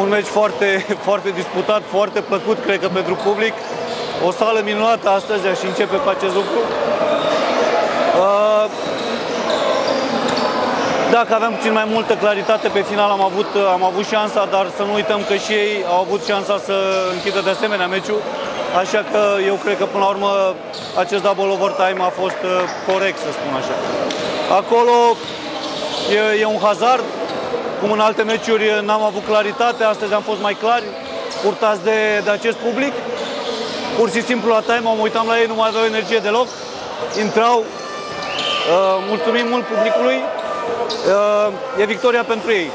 Un meci foarte, foarte disputat, foarte plăcut, cred că pentru public. O sală minunată astăzi și începe pe acest lucru. Uh, dacă aveam puțin mai multă claritate pe final am avut, am avut șansa, dar să nu uităm că și ei au avut șansa să închidă de asemenea meciul. Așa că eu cred că până la urmă acest double overtime a fost uh, corect, să spun așa. Acolo e, e un hazard, cum în alte meciuri n-am avut claritate, astăzi am fost mai clari, purtați de, de acest public. Pur și simplu la time am uitam la ei, nu mai aveau energie deloc, intrau. Uh, mulțumim mult publicului, uh, e victoria pentru ei.